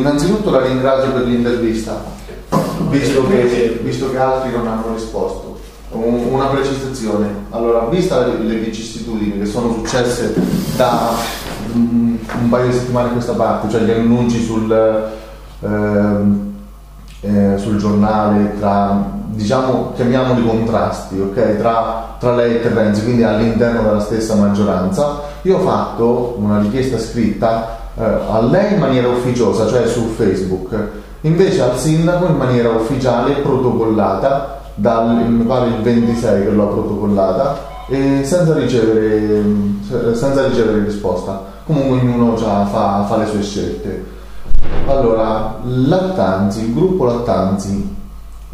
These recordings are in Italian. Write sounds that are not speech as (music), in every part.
innanzitutto la ringrazio per l'intervista, visto che, visto che altri non hanno risposto. Un- una precisazione, allora, vista le, le vicissitudini che sono successe da mm, un paio di settimane a questa parte, cioè gli annunci sul, ehm, eh, sul giornale tra, diciamo, chiamiamoli contrasti, ok? Tra, tra lei e Renzi, quindi all'interno della stessa maggioranza, io ho fatto una richiesta scritta eh, a lei in maniera ufficiosa, cioè su Facebook, invece al sindaco in maniera ufficiale protocollata, dal, mi pare il 26 che l'ho protocollata, e senza ricevere, senza ricevere risposta. Comunque ognuno fa, fa le sue scelte. Allora, Lattanzi, il gruppo Lattanzi,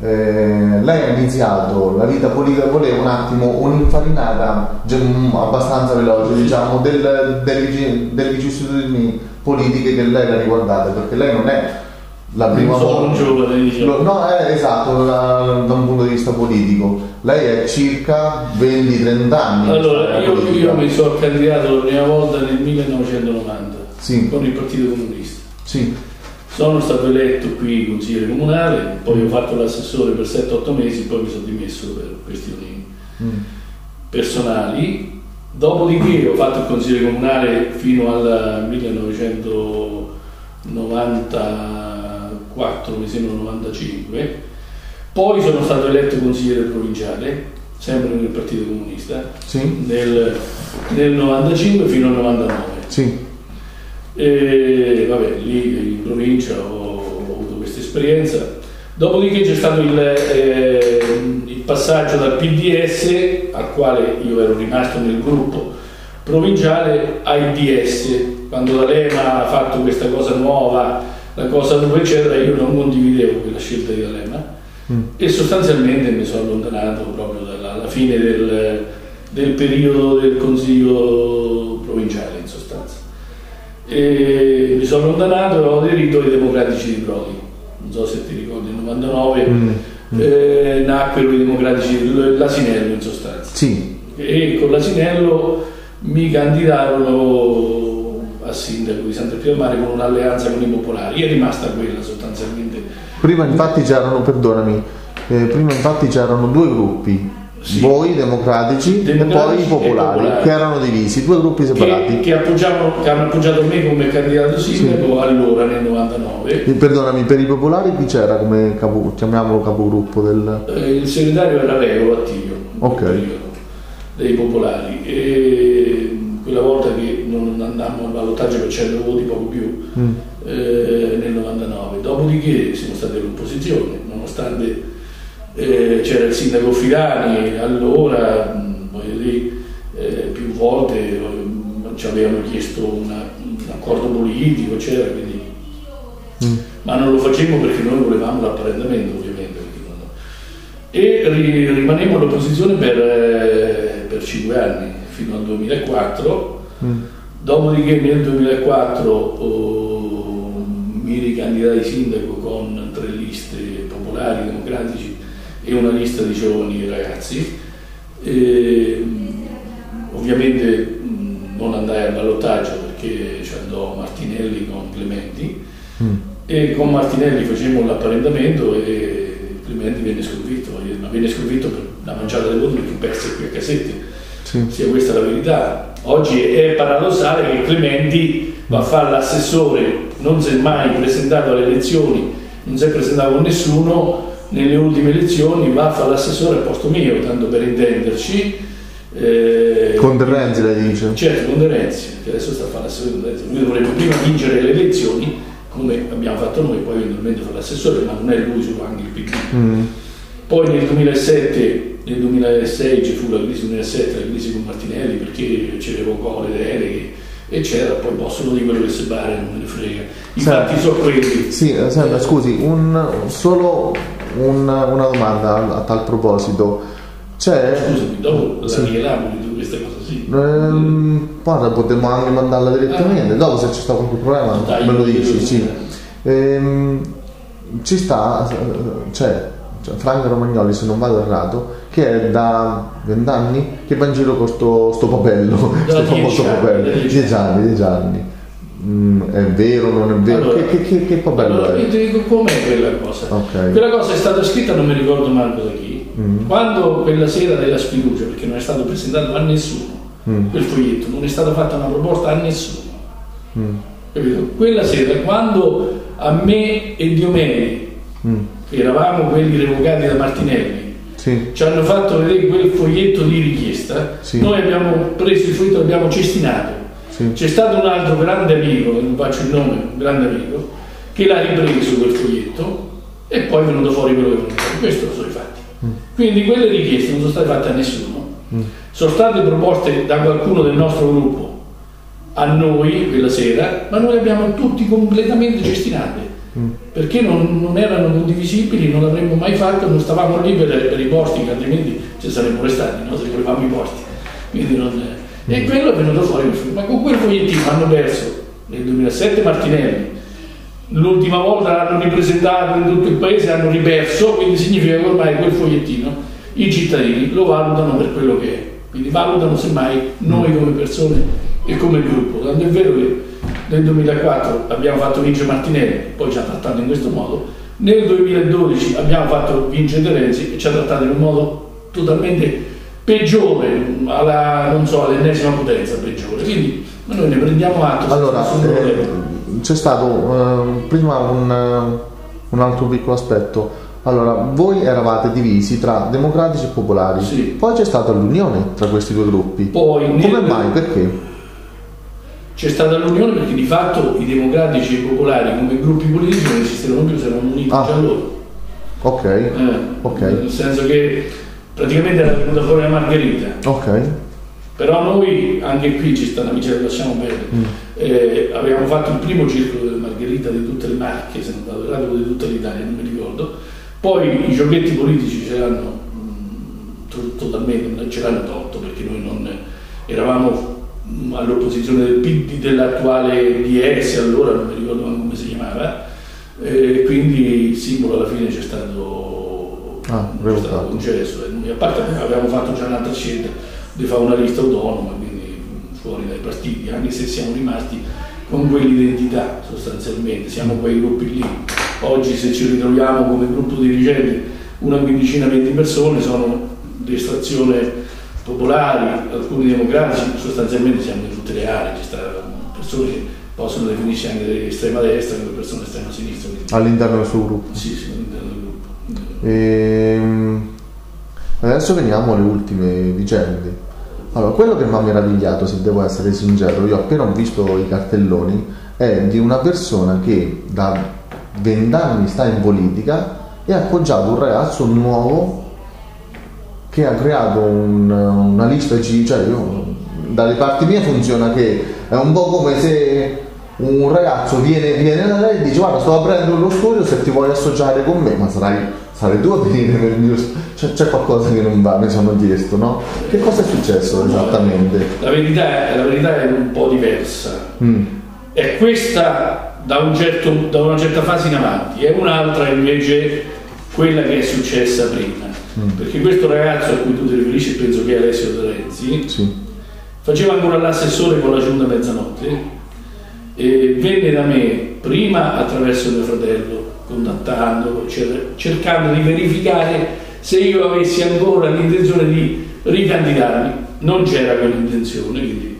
eh, lei ha iniziato la vita politica, voleva un attimo un'infarinata abbastanza veloce, diciamo, del, delle, delle vicissitudini politiche che lei la riguardate, perché lei non è la prima volta. diciamo. No, è esatto, da, da un punto di vista politico. Lei è circa 20-30 anni. Allora, io, io mi sono candidato la prima volta nel 1990 Sì. con il Partito Comunista. Sì, Sono stato eletto qui consigliere comunale, poi ho fatto l'assessore per 7-8 mesi, poi mi sono dimesso per questioni Mm. personali. Dopodiché ho fatto il consigliere comunale fino al 1994, mi sembra 95. Poi sono stato eletto consigliere provinciale, sempre nel Partito Comunista, sì, nel, nel 95 fino al 99. sì. E vabbè, lì in provincia ho, ho avuto questa esperienza. Dopodiché c'è stato il, eh, il passaggio dal PDS, al quale io ero rimasto nel gruppo provinciale, ai DS. Quando D'Alema ha fatto questa cosa nuova, la cosa nuova eccetera, io non condividevo quella scelta di D'Alema Mm. e sostanzialmente mi sono allontanato proprio dalla alla fine del, del periodo del consiglio provinciale in sostanza. E mi sono allontanato e ho aderito ai democratici di Prodi. Non so se ti ricordi, nel 99 Mm. Eh, nacquero i democratici, l'asinello in sostanza. Sì, E con l'asinello mi candidarono a sindaco di Santa Pia del Mare con un'alleanza con i popolari. È rimasta quella sostanzialmente. prima infatti c'erano, perdonami, eh, prima infatti c'erano due gruppi, Sì. voi democratici, e Democratici poi i e popolari, popolari. che erano divisi, due gruppi separati. Che, che che hanno appoggiato me come candidato sindaco allora nel 99. E perdonami, per i popolari chi c'era come capo, chiamiamolo capogruppo del... Eh, il segretario era Vero Attilio, Ok. dei popolari. E quella volta che non andammo al ballottaggio per 100 voti, poco più, Mm. eh, nel 99. Dopodiché siamo stati all'opposizione, nonostante eh, c'era il sindaco Filani, allora mh, voglio dire, eh, più volte eh, ci avevano chiesto una- un accordo politico, eccetera, quindi- Mm. ma non lo facemmo perché noi volevamo l'apparentamento ovviamente. non- E ri- rimanemmo all'opposizione per, eh, per 5 anni, fino al 2004. Mm. Dopodiché nel 2004 oh, mi ricandidai sindaco con tre liste popolari, democratici e una lista di giovani ragazzi. E, mh, ovviamente non andai al ballottaggio perché ci andò Martinelli con Clementi Mm. e con Martinelli facemmo l'apparentamento e Clementi venne sconfitto, ma venne sconfitto per la manciata dei voti perché perse qui a Cassetti Sì. sia questa la verità. Oggi è paradossale che Clementi va a fare l'assessore, non si è mai presentato alle elezioni, non si è presentato con nessuno, nelle ultime elezioni va a fare l'assessore al posto mio, tanto per intenderci. Eh, Con De Renzi lei dice? Certo, con De Renzi, che adesso sta a fare l'assessore con. Lui dovrebbe prima vincere le elezioni, come abbiamo fatto noi, poi eventualmente fare l'assessore, ma non è lui solo anche il PD. Mm. Poi nel 2007, nel 2006 ci fu la crisi 2007, la crisi con Martinelli perché ci revocò le deleghe, eccetera, poi possono dire quello che si pare, non me ne frega. I Sì. sono quelli. Sì, eh, senta, scusi, un, solo un- una domanda a, tal proposito. C'è... Scusami, dopo la Sì. richiamiamo di questa cosa, sì. Ehm, guarda, potremmo anche mandarla direttamente, dopo se c'è stato qualche problema Dai, me lo dici, sì. Ehm, ci sta, c'è, Franco Romagnoli, se non vado errato, che è da vent'anni che va in giro con sto, sto papello, Da sto famoso papello, dieci anni, dieci anni. Mm, è vero, non è vero? Allora, che, che, che, bello allora, io ti dico com'è quella cosa. Ok. Quella cosa è stata scritta, non mi ricordo manco da chi. Mm. Quando quella sera della sfiducia, perché non è stato presentato a nessuno, Mm. quel foglietto, non è stata fatta una proposta a nessuno. Mm. Capito? Quella sera, quando a me e Diomeni, Mm. che eravamo quelli revocati da Martinelli, Sì, ci hanno fatto vedere quel foglietto di richiesta, Sì. noi abbiamo preso il foglietto e l'abbiamo cestinato. Sì. C'è stato un altro grande amico, non faccio il nome, un grande amico, che l'ha ripreso quel foglietto e poi è venuto fuori quello che è venuto fuori. Questo sono i fatti. Quindi quelle richieste non sono state fatte a nessuno, sono state proposte da qualcuno del nostro gruppo a noi quella sera, ma noi le abbiamo tutti completamente cestinate. Perché non, non erano condivisibili, non l'avremmo mai fatto, non stavamo lì per, per i posti, che altrimenti ci saremmo restati, no? se volevamo i posti. Quindi non- e quello è venuto fuori. Ma con quel fogliettino hanno perso nel 2007 Martinelli, l'ultima volta l'hanno ripresentato in tutto il paese, hanno riperso, quindi significa che ormai quel fogliettino i cittadini lo valutano per quello che è. Quindi valutano semmai noi come persone e come gruppo. Tanto è vero che nel 2004 abbiamo fatto vincere Martinelli, poi ci ha trattato in questo modo, nel 2012 abbiamo fatto vincere Renzi e ci ha trattato in un modo totalmente peggiore, alla, non so, all'ennesima potenza peggiore. Quindi noi ne prendiamo atto. Allora, eh, c'è stato eh, prima un, eh, un altro piccolo aspetto. Allora, voi eravate divisi tra democratici e popolari, Sì. poi c'è stata l'unione tra questi due gruppi. Poi nel- Come mai? Perché? C'è stata l'unione perché di fatto i democratici e i popolari come gruppi politici non esistevano più, si erano uniti Ah. già loro. Ok, Eh, Ok. Nel senso che praticamente era venuta fuori la Margherita. ok, Però noi, anche qui ci sta una vicenda, lasciamo bene, Mm. eh, abbiamo fatto il primo circolo delle Margherita di tutte le Marche, se non vado di tutta l'Italia, non mi ricordo. Poi i giochetti politici ce l'hanno mm, to- totalmente, ce l'hanno tolto perché noi non eravamo mm, all'opposizione del PD, dell'attuale DS, allora non mi ricordo come si chiamava, eh, quindi il simbolo alla fine c'è stato, Ah, c'è revocato. concesso. E noi, a parte avevamo fatto già un'altra scelta di fare una lista autonoma, quindi fuori dai partiti, anche se siamo rimasti con quell'identità sostanzialmente, siamo quei gruppi lì. Oggi se ci ritroviamo come gruppo dirigente una quindicina, venti persone sono di estrazione popolari, alcuni democratici, sostanzialmente siamo in tutte le aree, ci stanno persone che possono definirsi anche di estrema destra, come persone di estrema sinistra. all'interno del suo gruppo. Sì, sì, all'interno del gruppo. Ehm, adesso veniamo alle ultime vicende. Allora, quello che mi ha meravigliato, se devo essere sincero, io appena ho visto i cartelloni, è di una persona che da vent'anni sta in politica e ha appoggiato un ragazzo nuovo che ha creato un- una lista G, cioè io, dalle parti mie funziona che è un po' come se un ragazzo viene, viene da lei e dice guarda sto aprendo lo studio se ti vuoi associare con me, ma sarai, sarai tu a venire nel mio studio, c'è, qualcosa che non va, mi sono chiesto, no? Che cosa è successo esattamente? La verità, è- la verità è un po' diversa. Mm, È questa da, un certo- da una certa fase in avanti, è un'altra invece quella che è successa prima. Perché questo ragazzo a cui tu ti riferisci, penso che è Alessio De Renzi, sì, faceva ancora l'assessore con la giunta mezzanotte e venne da me prima attraverso mio fratello, contattandolo, cercando di verificare se io avessi ancora l'intenzione di ricandidarmi. Non c'era quell'intenzione, quindi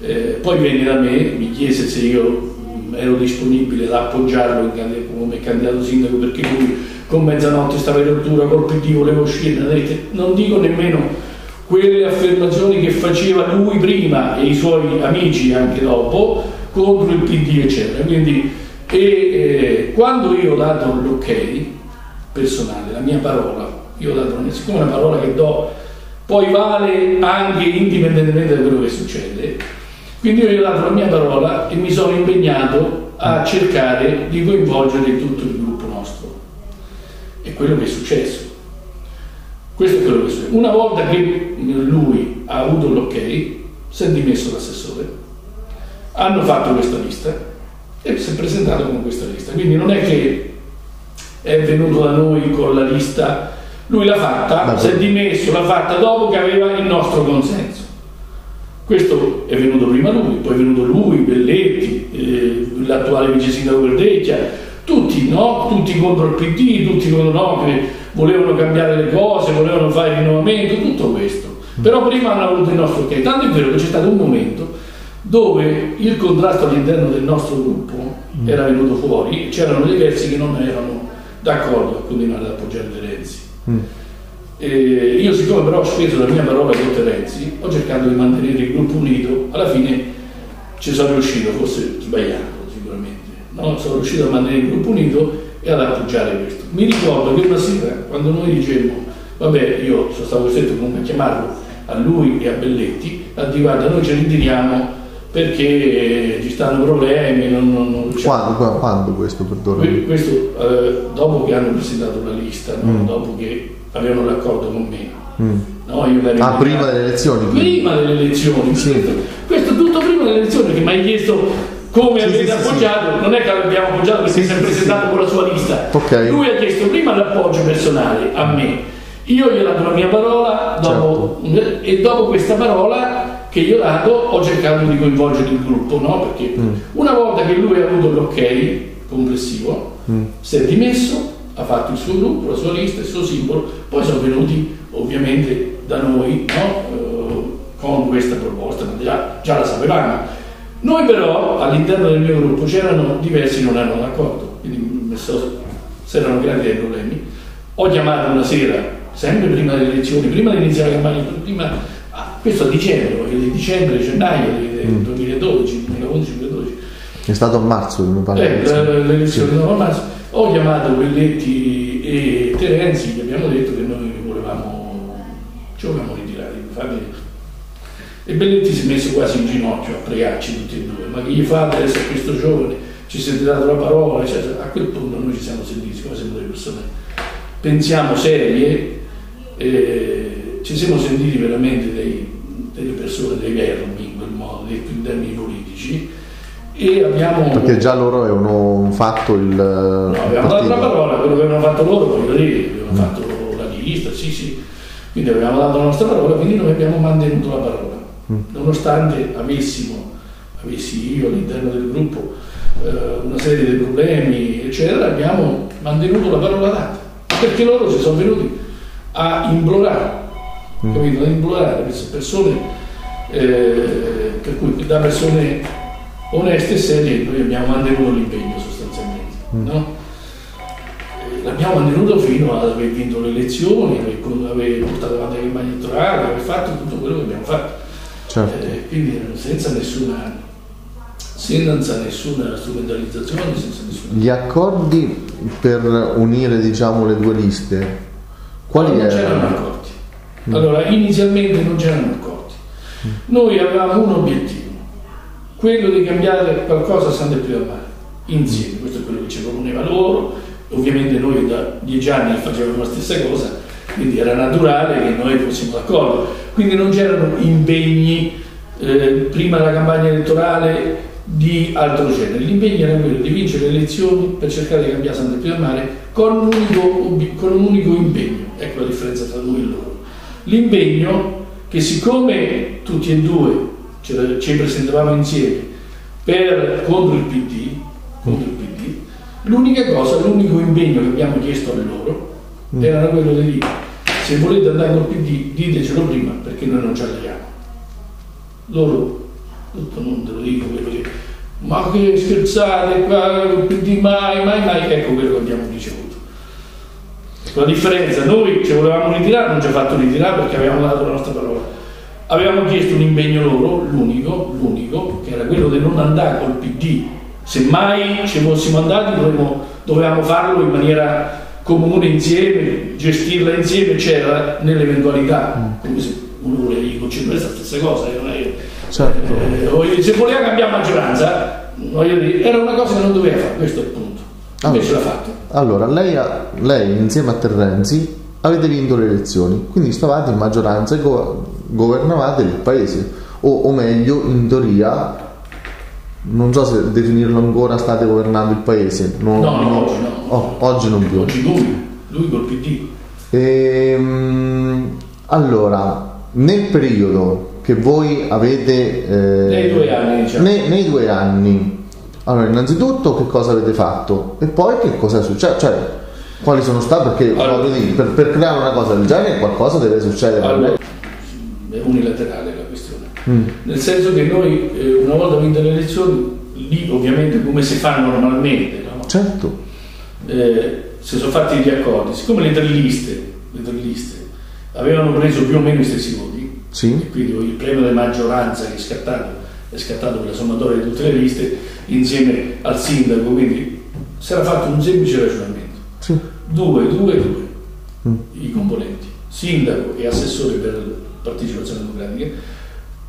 eh, poi venne da me, mi chiese se io mh, ero disponibile ad appoggiarlo come candidato sindaco perché lui con mezzanotte stava in rottura col PD, voleva uscire. Non dico nemmeno quelle affermazioni che faceva lui prima e i suoi amici anche dopo contro il PD, eccetera. Quindi, e, eh, quando io ho dato l'ok personale, la mia parola, io ho dato, siccome una parola che do, poi vale anche indipendentemente da quello che succede, quindi io ho dato la mia parola e mi sono impegnato a cercare di coinvolgere tutto il gruppo nostro. È quello che è successo. Questo è quello che è successo. Una volta che lui ha avuto l'ok, si è dimesso l'assessore, hanno fatto questa lista e si è presentato con questa lista. Quindi non è che è venuto da noi con la lista, lui l'ha fatta, Ma si è dimesso, l'ha fatta dopo che aveva il nostro consenso. Questo è venuto prima lui, poi è venuto lui, Belletti, eh, l'attuale vice sindaco Verdecchia, tutti, no? tutti contro il PD, tutti contro no, che volevano cambiare le cose, volevano fare il rinnovamento, tutto questo. Però prima hanno avuto il nostro ok. Tanto è vero che c'è stato un momento dove il contrasto all'interno del nostro gruppo mm. era venuto fuori c'erano dei versi che non erano d'accordo a continuare ad appoggiare Terenzi. Mm. io siccome però ho speso la mia parola con Terenzi, ho cercato di mantenere il gruppo unito, alla fine ci sono riuscito, forse sbagliato sicuramente, no? sono riuscito a mantenere il gruppo unito e ad appoggiare questo. Mi ricordo che una sera, quando noi dicevamo, vabbè, io sono stato costretto comunque a chiamarlo a lui e a Belletti, a dire guarda noi ci ritiriamo perché ci stanno problemi. Non, non, non quando, quando, questo, perdono? Questo eh, dopo che hanno presentato la lista, no? mm. dopo che avevano l'accordo con me. Mm. No, ah, prima delle elezioni? Prima delle elezioni. Sì. Questo, questo, tutto prima delle elezioni che mi hai chiesto come sì, avete sì, appoggiato, sì. non è che l'abbiamo appoggiato perché si è presentato con la sua lista. Okay. Lui ha chiesto prima l'appoggio personale a me. Io gli ho dato la mia parola dopo, certo. e dopo questa parola che io ho dato ho cercato di coinvolgere il gruppo, no? Perché mm. una volta che lui ha avuto l'ok complessivo, mm. si è dimesso, ha fatto il suo gruppo, la sua lista, il suo simbolo, poi sono venuti ovviamente da noi no? uh, con questa proposta, già, già la sapevamo. Noi però all'interno del mio gruppo c'erano diversi che non erano d'accordo, quindi si erano creati dei problemi. Ho chiamato una sera, sempre prima delle elezioni, prima di iniziare la campagna, prima questo a dicembre, di dicembre, gennaio del mm. 2012, 2011-2012. È stato a marzo, mi pare. Eh, l'elezione sì. a marzo. Ho chiamato Belletti e Terenzi, gli abbiamo detto che noi volevamo, ci volevamo ritirare, infatti. E Belletti si è messo quasi in ginocchio a pregarci tutti e due, ma che gli fate adesso a questo giovane? Ci siete dato la parola, eccetera. A quel punto noi ci siamo sentiti come siamo delle persone, pensiamo serie, eh, ci siamo sentiti veramente dei, delle persone, dei vermi in quel modo, dei termini politici e abbiamo... Perché già loro avevano fatto il... No, abbiamo dato la parola, quello che avevano fatto loro, voglio dire, avevano mm. fatto la lista, sì sì, quindi avevamo dato la nostra parola, quindi noi abbiamo mantenuto la parola, mm. nonostante avessimo, avessi io all'interno del gruppo eh, una serie di problemi, eccetera, abbiamo mantenuto la parola data, perché loro si sono venuti a implorare mm. capito? Da implorare queste persone, eh, per cui da persone oneste e serie noi abbiamo mantenuto l'impegno sostanzialmente. Mm. No? Eh, l'abbiamo mantenuto fino ad aver vinto le elezioni, aver, aver portato avanti campagna elettorale, aver fatto tutto quello che abbiamo fatto. Certo. Eh, quindi senza nessuna senza nessuna strumentalizzazione, senza nessuna... Gli accordi per unire diciamo, le due liste, quali no, non erano? Mm. Allora, inizialmente non c'erano accordi. Noi avevamo un obiettivo, quello di cambiare qualcosa a San Del Pio Mare, insieme, questo è quello che ci proponeva loro, ovviamente noi da dieci anni facevamo la stessa cosa, quindi era naturale che noi fossimo d'accordo. Quindi non c'erano impegni eh, prima della campagna elettorale di altro genere. L'impegno era quello di vincere le elezioni per cercare di cambiare San Del Pio Mare con un unico, con un unico impegno. Ecco la differenza tra noi e loro l'impegno che siccome tutti e due ci presentavamo insieme per, contro, il PD, contro il PD, l'unica cosa, l'unico impegno che abbiamo chiesto a loro mm. era quello di dire se volete andare col PD ditecelo prima perché noi non ci alleiamo. Loro, tutto non te lo dico quello che ma che scherzate qua, il PD mai, mai, mai, ecco quello che abbiamo ricevuto. La differenza, noi ci volevamo ritirare, non ci ha fatto ritirare perché avevamo dato la nostra parola. Avevamo chiesto un impegno loro, l'unico, l'unico, che era quello di non andare col PD. Se mai ci fossimo andati dovevamo, dovevamo farlo in maniera comune insieme, gestirla insieme, c'era nell'eventualità, mm. come se uno voleva concedere la stessa cosa, eh, certo. eh, se voleva cambiare maggioranza, dire, era una cosa che non doveva fare, questo è il punto. Invece allora, l'ha fatto. Allora, lei, ha, lei, insieme a Terrenzi avete vinto le elezioni, quindi stavate in maggioranza e go- governavate il paese, o, o, meglio, in teoria, non so se definirlo ancora, state governando il paese. Non, no, no, oggi no. Oh, oggi non più. Oggi lui, lui col PD. Ehm, allora, nel periodo che voi avete... Eh, nei due anni, diciamo. nei, nei due anni. Allora, innanzitutto che cosa avete fatto? E poi che cosa è successo? Cioè, quali sono stati? Perché allora, dire, per, per, creare una cosa del genere qualcosa deve succedere. Allora, è unilaterale la questione. Mm. Nel senso che noi, eh, una volta vinte le elezioni, lì ovviamente come si fa normalmente, no? Certo. Eh, si sono fatti gli accordi, siccome le tre liste, le tre liste avevano preso più o meno i stessi voti, sì. quindi il premio di maggioranza che è scattato, per la sommatoria di tutte le liste insieme al sindaco, quindi si era fatto un semplice ragionamento. Sì. Due, due, due mm. i componenti, sindaco e assessore per partecipazione democratica,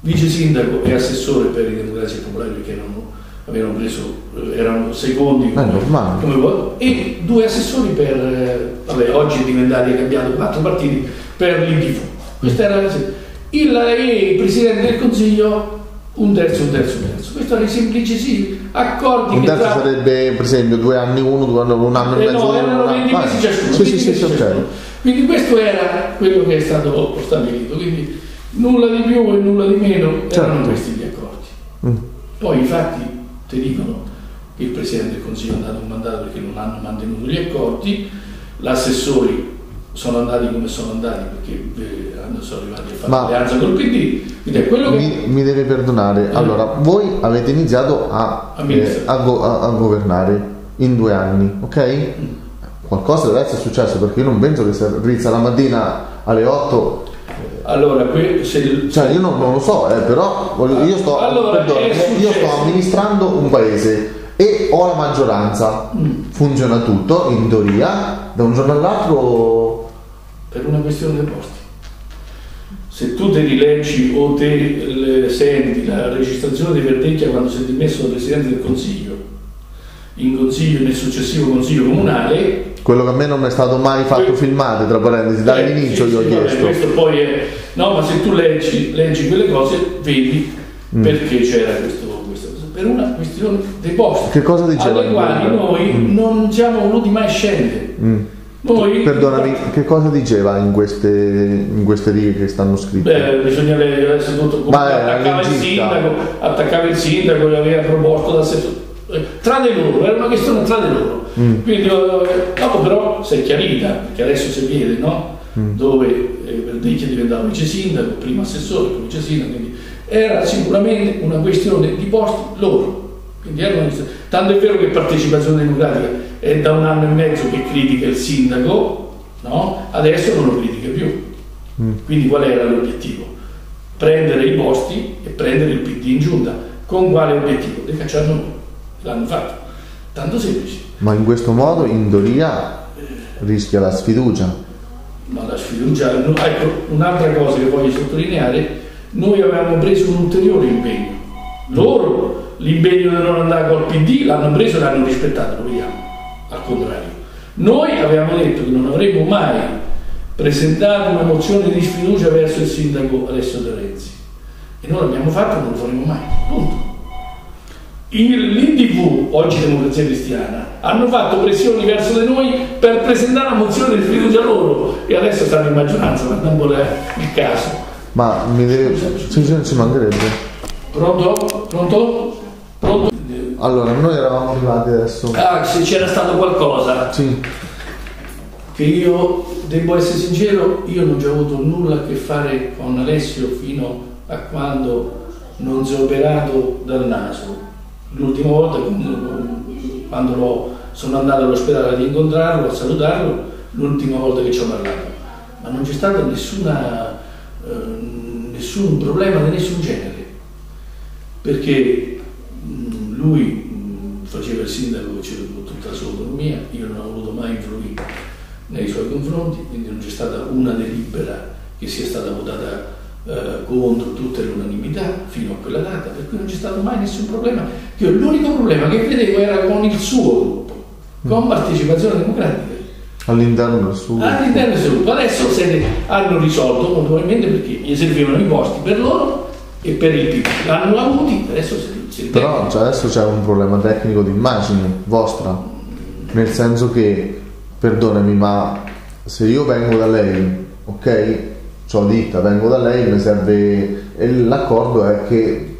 vice sindaco e assessore per i democratici popolari perché erano avevano preso, eh, erano secondi come, come, e due assessori per, eh, vabbè, oggi è diventati, è cambiato quattro partiti per l'IDV. Questo era il, il Presidente del Consiglio un terzo, un terzo, un terzo. Questo era i semplici accordi. Un terzo tra... sarebbe per esempio due anni uno, due anni, un anno e eh mezzo. No, erano 20 mesi ciascuno. Sì, sì, sì, okay. Quindi questo era quello che è stato stabilito. Quindi nulla di più e nulla di meno certo. erano questi gli accordi. Mm. Poi i fatti ti dicono che il Presidente del Consiglio ha dato un mandato perché non hanno mantenuto gli accordi, gli assessori sono andati come sono andati perché eh, sono arrivati a fare Ma alleanza col PD. Quindi è quello che... mi, mi deve perdonare, eh. allora voi avete iniziato a, eh, a, go, a, a, governare in due anni, ok? Mm. Qualcosa deve essere successo perché io non penso che si rizza la mattina alle 8 allora, que- se... cioè, io non, non, lo so, eh, però io sto, allora, perdone, io sto amministrando un paese e ho la maggioranza. Mm. Funziona tutto, in teoria, da un giorno all'altro. Per una questione dei posti. Se tu ti rileggi o te senti la registrazione di Verdecchia quando si è dimesso dal Presidente del Consiglio, in consiglio nel successivo consiglio comunale. Quello che a me non è stato mai fatto que- filmare, tra parentesi, dall'inizio eh, sì, gli ho sì, chiesto. Vabbè, questo poi è... No, ma se tu leggi, leggi quelle cose, vedi mm. perché c'era questo, questo, per una questione dei posti. Che cosa diceva? Alle quali noi mm. non siamo voluti mai scendere. Mm. Noi, Perdonami, che cosa diceva in queste, in queste righe che stanno scritte? Beh, bisogna vedere adesso tutto come attaccava il sindaco, attaccava il sindaco, gli aveva proposto da settore tra di loro, era una questione tra di loro. Mm. Quindi eh, dopo però si è chiarita, perché adesso si vede, no? Mm. Dove eh, Verdicchia diventava vice sindaco, prima assessore, poi vice sindaco, quindi era sicuramente una questione di posti loro. Tanto è vero che partecipazione democratica è da un anno e mezzo che critica il sindaco, no? adesso non lo critica più. Mm. Quindi qual era l'obiettivo? Prendere i posti e prendere il PD in giunta. Con quale obiettivo? Di cacciarlo noi l'hanno fatto. Tanto semplice. Ma in questo modo, in teoria, rischia la sfiducia. Ma la sfiducia, ecco, un'altra cosa che voglio sottolineare, noi avevamo preso un ulteriore impegno. Loro l'impegno di non andare col PD l'hanno preso e l'hanno rispettato, lo vediamo. Al contrario. Noi avevamo detto che non avremmo mai presentato una mozione di sfiducia verso il sindaco Alessio De Renzi. E noi l'abbiamo fatto e non lo faremo mai. Punto l'IDV, oggi Democrazia Cristiana, hanno fatto pressioni verso di noi per presentare la mozione di sfiducia loro e adesso stanno in maggioranza, ma non vuole il caso. Ma mi deve... Sì, sì, ci mancherebbe. Pronto? Pronto? Pronto? Allora, noi eravamo arrivati adesso. Ah, se c'era stato qualcosa. Sì. Che io, devo essere sincero, io non ho avuto nulla a che fare con Alessio fino a quando non si è operato dal naso l'ultima volta quando sono andato all'ospedale ad incontrarlo, a salutarlo, l'ultima volta che ci ho parlato. Ma non c'è stato nessuna, eh, nessun problema di nessun genere, perché lui faceva il sindaco che c'era tutta la sua autonomia, io non ho voluto mai influire nei suoi confronti, quindi non c'è stata una delibera che sia stata votata eh, contro tutte l'unanimità fino a quella data, per cui non c'è stato mai nessun problema. Io l'unico problema che vedevo era con il suo gruppo, con mm. partecipazione democratica. All'interno del suo gruppo. All'interno del suo gruppo. Adesso se hanno risolto, probabilmente perché gli servivano i posti per loro e per il PD. L'hanno avuti, adesso si, Però cioè, adesso c'è un problema tecnico di immagine vostra, nel senso che, perdonami, ma se io vengo da lei, ok? ho ditta, vengo da lei, mi serve e l'accordo è che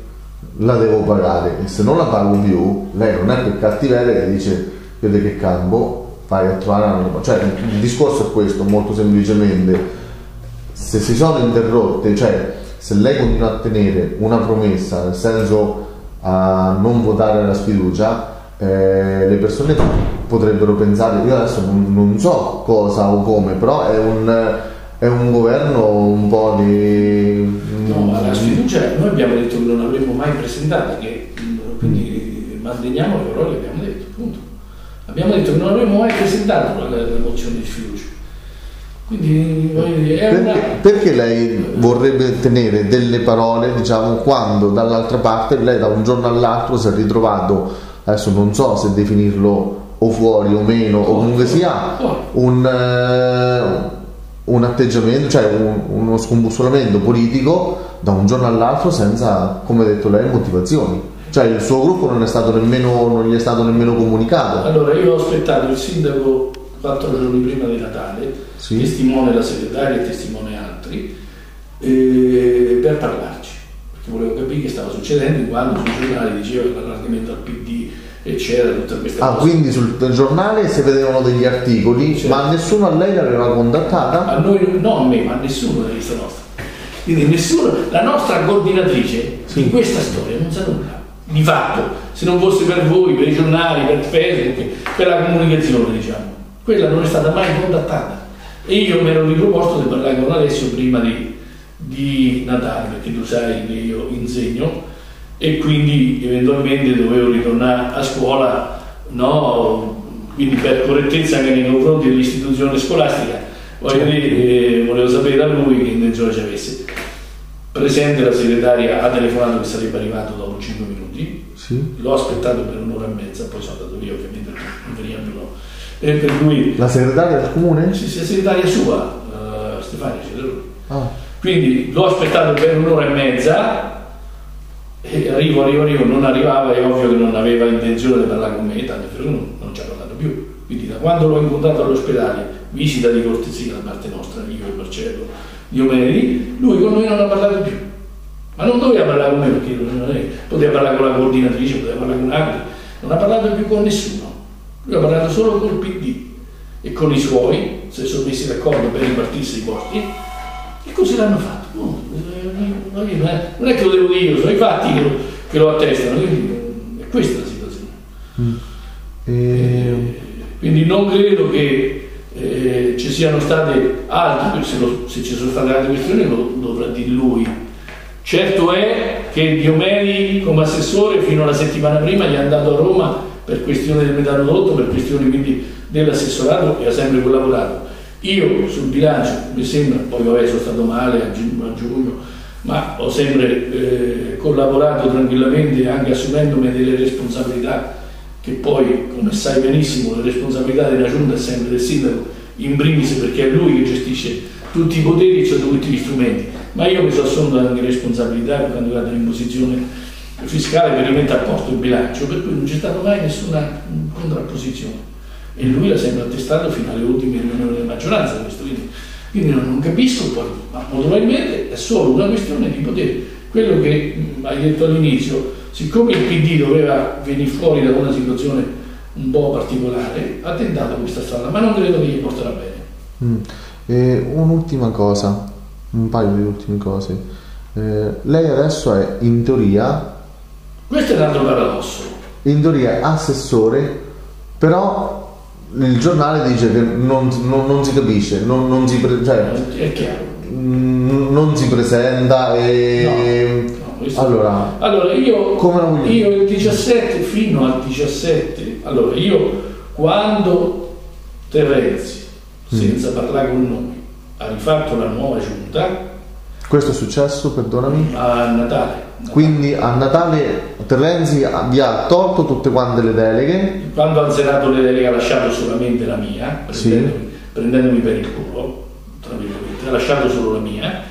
la devo pagare e se non la pago più, lei non è per cattiveria e dice vede che campo, vai a trovare una... Cioè il discorso è questo, molto semplicemente, se si sono interrotte, cioè se lei continua a tenere una promessa, nel senso a non votare la sfiducia, eh, le persone potrebbero pensare, io adesso non, non, so cosa o come, però è un, è un governo un po' di... No, la sfiducia noi abbiamo detto che non l'avremmo mai presentata, che, quindi manteniamo le parole che abbiamo detto, punto. Abbiamo detto che non avremmo mai presentato la, la mozione di sfiducia. Quindi, perché, una... perché, lei vorrebbe tenere delle parole, diciamo, quando dall'altra parte lei da un giorno all'altro si è ritrovato, adesso non so se definirlo o fuori o meno, o comunque sia un, uh, un atteggiamento, cioè un, uno scombussolamento politico da un giorno all'altro senza, come ha detto lei, motivazioni. Cioè il suo gruppo non, è stato nemmeno, non gli è stato nemmeno comunicato. Allora io ho aspettato il sindaco quattro giorni prima di Natale, sì. testimone la segretaria e testimone altri, eh, per parlarci, perché volevo capire che stava succedendo quando sui giornali diceva l'allargamento al PD e c'era tutta questa ah, cosa. quindi sul giornale si vedevano degli articoli, certo. ma nessuno a lei l'aveva contattata? A noi, no a me, ma a nessuno della lista nostra. Quindi nessuno, la nostra coordinatrice sì. in questa storia non sa nulla. Di fatto, se non fosse per voi, per i giornali, per Facebook, per la comunicazione, diciamo quella non è stata mai contattata. E io mi ero riproposto di parlare con Alessio prima di, di Natale, perché tu sai che io insegno e quindi eventualmente dovevo ritornare a scuola, no? quindi per correttezza anche nei confronti dell'istituzione scolastica, voglio dire, eh, volevo sapere da lui che intenzione ci avesse. Presente la segretaria ha telefonato che sarebbe arrivato dopo 5 minuti, sì. l'ho aspettato per un'ora e mezza, poi sono andato via ovviamente non e per cui, la segretaria del comune? Sì, sì, la segretaria sua, uh, Stefania ah. Quindi l'ho aspettato per un'ora e mezza e arrivo, arrivo, arrivo, non arrivava, è ovvio che non aveva intenzione di parlare con me, tanto per non, non ci ha parlato più. Quindi da quando l'ho incontrato all'ospedale, visita di cortesia da parte nostra, io e Marcello Diomedi, lui con noi non ha parlato più. Ma non doveva parlare con me perché non è, poteva parlare con la coordinatrice, poteva parlare con altri, non ha parlato più con nessuno. Lui ha parlato solo col PD e con i suoi, si sono messi d'accordo per ripartirsi i posti e così l'hanno fatto. No, non è che lo devo dire sono i fatti che lo, che lo attestano, quindi è questa la situazione. Mm. E... Quindi non credo che eh, ci siano state altre, se, lo, se, ci sono state altre questioni lo dovrà dire lui. Certo è che Diomedi come assessore fino alla settimana prima gli è andato a Roma per questione del metanodotto, per questioni quindi dell'assessorato e ha sempre collaborato. Io sul bilancio mi sembra, poi vabbè sono stato male a giugno, ma ho sempre eh, collaborato tranquillamente anche assumendomi delle responsabilità che poi, come sai benissimo, le responsabilità della giunta è sempre del sindaco, in primis perché è lui che gestisce tutti i poteri e tutti gli strumenti, ma io mi sono assunto anche responsabilità per quanto riguarda l'imposizione fiscale per rimettere a posto il bilancio, per cui non c'è stata mai nessuna contrapposizione. E lui l'ha sempre attestato fino alle ultime riunioni della maggioranza questo, quindi, quindi non, capisco poi, ma probabilmente è solo una questione di potere. Quello che mh, hai detto all'inizio, siccome il PD doveva venire fuori da una situazione un po' particolare, ha tentato questa strada, ma non credo che gli porterà bene. Mm. E un'ultima cosa, un paio di ultime cose. Eh, lei adesso è in teoria questo è un altro paradosso. In teoria assessore, però il giornale dice che non, non, non si capisce, non, non si pre- cioè, è chiaro. non si presenta e... No. Allora, allora io, io il 17 fino al 17 allora io quando Terrenzi mm. senza parlare con noi ha rifatto la nuova giunta questo è successo, perdonami? A Natale. Quindi a Natale Terrenzi vi ha tolto tutte quante le deleghe. Quando ha zerato le deleghe ha lasciato solamente la mia, prendendomi, sì. prendendomi per il culo, ha lasciato solo la mia.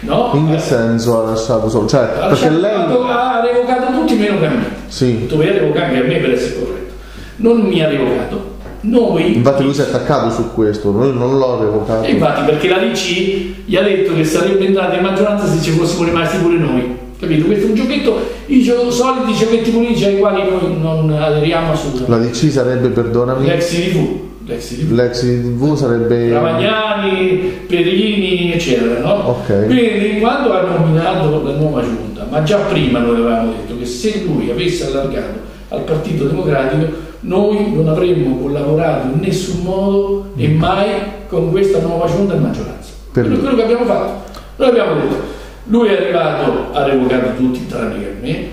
No? In che eh, senso ha lasciato solo? Cioè, ha perché lei... ha revocato tutti meno che a me. Sì. Doveva revocare anche a me per essere corretto. Non mi ha revocato, Noi, Infatti lui si è attaccato su questo, noi non l'ho revocato. e infatti perché la DC gli ha detto che sarebbe entrata in maggioranza se ci fossimo rimasti pure noi. Capito? Questo è un giochetto, i gio- soliti giochetti politici ai quali noi non aderiamo La assolutamente. DC sarebbe, perdonami, L'ex TV, l'ex TV. l'ex TV sarebbe... Ravagnani, Perini, eccetera, no? Ok. Quindi quando ha nominato la nuova giunta, ma già prima noi avevamo detto che se lui avesse allargato al Partito Democratico, noi non avremmo collaborato in nessun modo e mai con questa nuova giunta in maggioranza. Per Quello, lui. quello che abbiamo fatto. Noi abbiamo detto, lui è arrivato, ha revocato tutti tranne che me,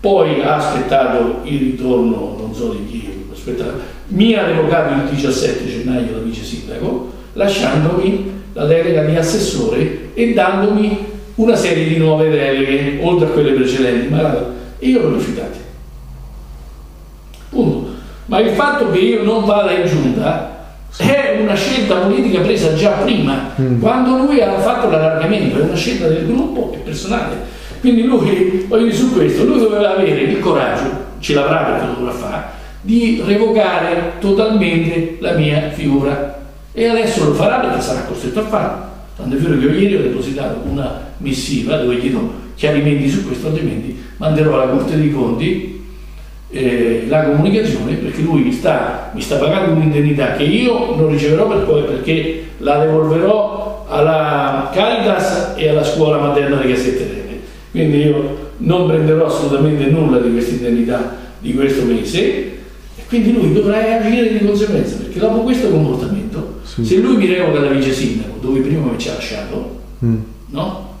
poi ha aspettato il ritorno, non so di chi, aspettato, mi ha revocato il 17 gennaio da vice sindaco, lasciandomi la delega di assessore e dandomi una serie di nuove deleghe, oltre a quelle precedenti, ma io l'ho rifiutate. Punto. Ma il fatto che io non vada in giunta è una scelta politica presa già prima, quando lui ha fatto l'allargamento, è una scelta del gruppo e personale. Quindi lui, voglio dire, su questo, lui doveva avere il coraggio, ce l'avrà perché lo dovrà fare, di revocare totalmente la mia figura. E adesso lo farà perché sarà costretto a farlo. Tanto è vero che io ieri ho depositato una missiva dove chiedo chiarimenti su questo, altrimenti manderò alla Corte dei Conti eh, la comunicazione perché lui mi sta, mi sta pagando un'indennità che io non riceverò per poi perché la devolverò alla Caritas e alla scuola materna di Cassetterene. Quindi io non prenderò assolutamente nulla di questa indennità di questo mese e quindi lui dovrà agire di conseguenza perché dopo questo comportamento, Sì. se lui mi revoca da vice sindaco dove prima mi ci ha lasciato, Mm. no?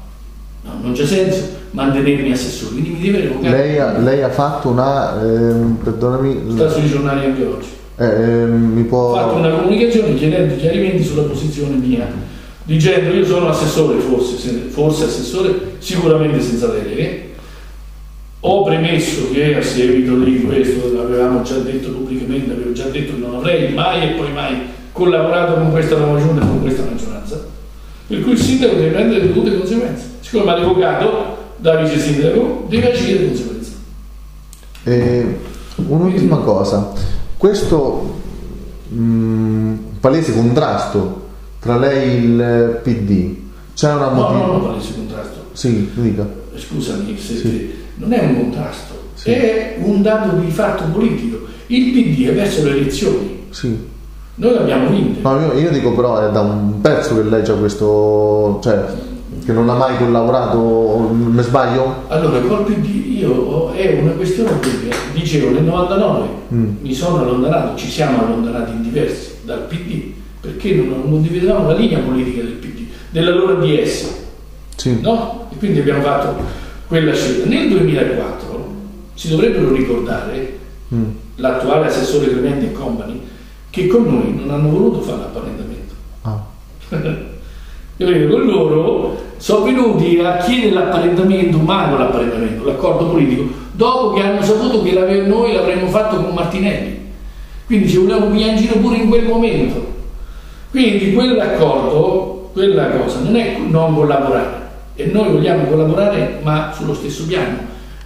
No, non c'è senso mantenermi assessore, quindi mi deve revocare. Lei ha, lei ha fatto una... ehm, perdonami... Sta sui giornali anche oggi. eh, ehm, mi Ho può... fatto una comunicazione chiedendo chiarimenti sulla posizione mia, dicendo io sono assessore, forse, se- forse assessore, sicuramente senza deleghe. Ho premesso che a seguito di questo, l'avevamo già detto pubblicamente, avevo già detto che non avrei mai e poi mai collaborato con questa nuova giunta e con questa maggioranza. Per cui il sindaco deve prendere le dovute conseguenze. Siccome mi ha revocato da vice sindaco, deve agire di conseguenza. Eh, un'ultima cosa, questo mm, palese contrasto tra lei e il PD, c'è una No, motivazione? no, no, palese contrasto. Sì, dica. scusami, se- Sì. non è un contrasto, Sì. è un dato di fatto politico. Il PD è verso le elezioni, Sì. noi l'abbiamo vinto. No, io, io dico però è da un pezzo che lei c'ha questo, cioè che non ha mai collaborato, mi sbaglio? Allora, col PD io è una questione politica. Dicevo, nel 99 Mm. mi sono allontanato, ci siamo allontanati in diversi dal PD, perché non condividevamo la linea politica del PD, della loro DS. Sì. No? E quindi abbiamo fatto quella scelta. Nel 2004 si dovrebbero ricordare Mm. l'attuale assessore Clemente e Company che con noi non hanno voluto fare l'apparentamento. Ah. (laughs) Con loro sono venuti a chiedere l'apparentamento, ma non l'apparentamento, l'accordo politico, dopo che hanno saputo che noi l'avremmo fatto con Martinelli. Quindi ci volevano piangere pure in quel momento. Quindi quell'accordo, quella cosa, non è non collaborare. E noi vogliamo collaborare ma sullo stesso piano,